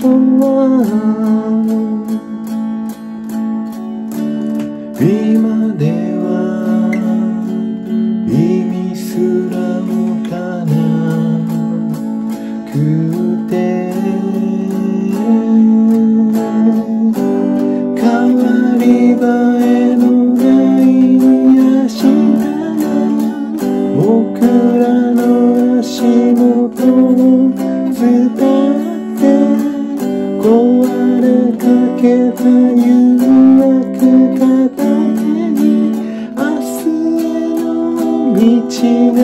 今では意味すらもかなくて変わり映えのない明日が僕らの足元を伝っけた誘惑片手に明日への道が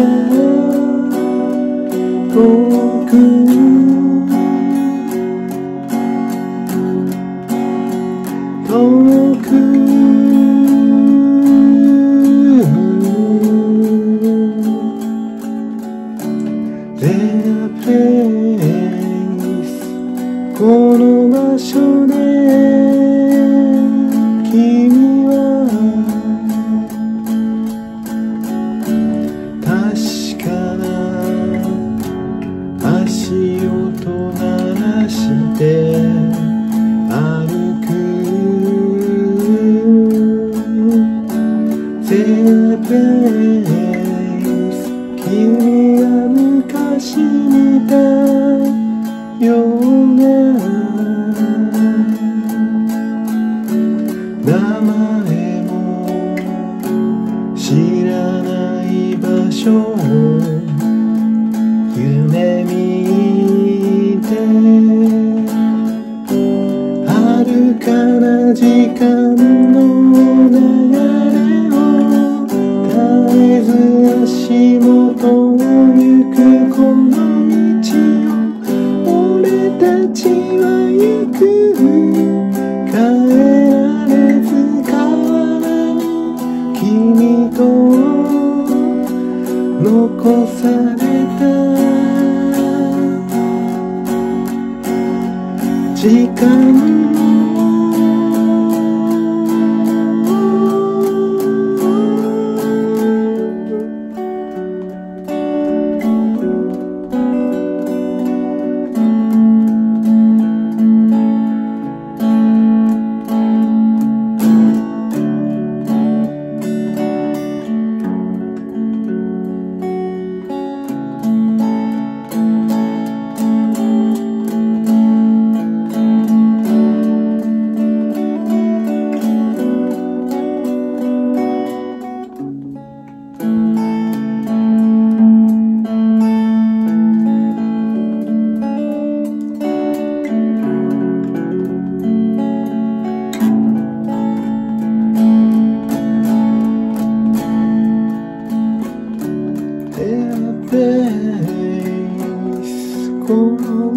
遠く遠く君は昔見たような名前も知らない場所を行くこの道を俺たちは行く。変えられず変わらぬ君と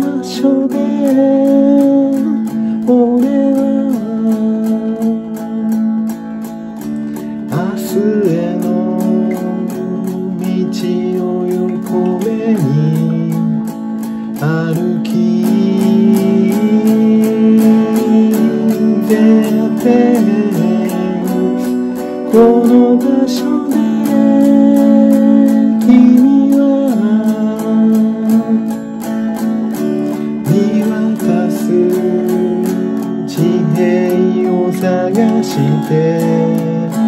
場所で俺は明日への道を横目に歩きエアベースこの場所で探して